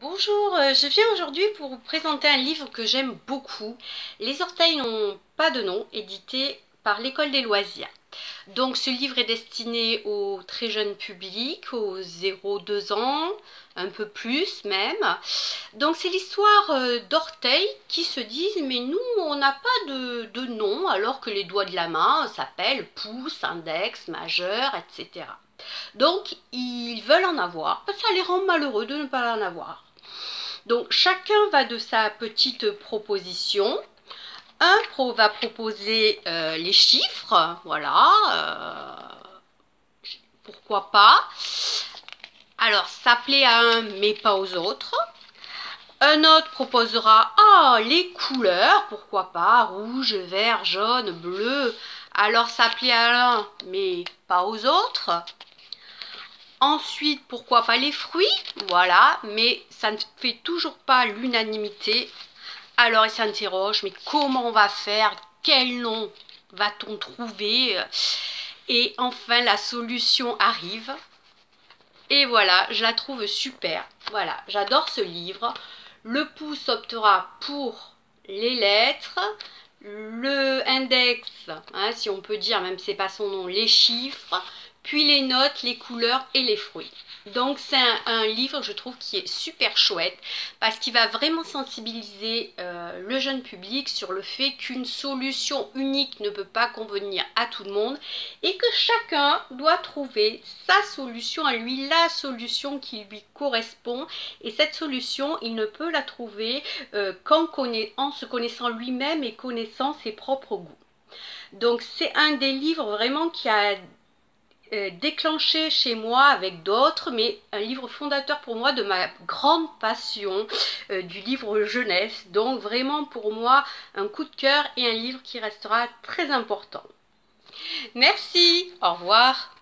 Bonjour, euh, je viens aujourd'hui pour vous présenter un livre que j'aime beaucoup. Les orteils n'ont pas de nom, édité par l'école des loisirs. Donc ce livre est destiné au très jeune public, aux 0-2 ans, un peu plus même. Donc c'est l'histoire euh, d'orteils qui se disent mais nous on n'a pas de, de, nom alors que les doigts de la main s'appellent pouce, index, majeur, etc. Donc ils veulent en avoir, ça les rend malheureux de ne pas en avoir. Donc chacun va de sa petite proposition. Un pro va proposer euh, les chiffres, voilà, euh, pourquoi pas. Alors, ça à un, mais pas aux autres. Un autre proposera ah, les couleurs, pourquoi pas, rouge, vert, jaune, bleu. Alors, ça à l'un, mais pas aux autres. Ensuite, pourquoi pas les fruits Voilà, mais ça ne fait toujours pas l'unanimité. Alors, il s'interroge, mais comment on va faire? Quel nom va-t-on trouver? Et enfin, la solution arrive. Et voilà, je la trouve super. Voilà, j'adore ce livre. Le pouce optera pour les lettres. Le index, hein, si on peut dire, même si c'est pas son nom, les chiffres puis les notes, les couleurs et les fruits. Donc c'est un, livre, je trouve, qui est super chouette parce qu'il va vraiment sensibiliser euh, le jeune public sur le fait qu'une solution unique ne peut pas convenir à tout le monde et que chacun doit trouver sa solution à lui, la solution qui lui correspond. Et cette solution, il ne peut la trouver euh, qu'en en se connaissant lui-même et connaissant ses propres goûts. Donc c'est un des livres vraiment qui a euh, déclenché chez moi avec d'autres, mais un livre fondateur pour moi de ma grande passion euh, du livre jeunesse. Donc vraiment pour moi un coup de cœur et un livre qui restera très important. Merci, au revoir.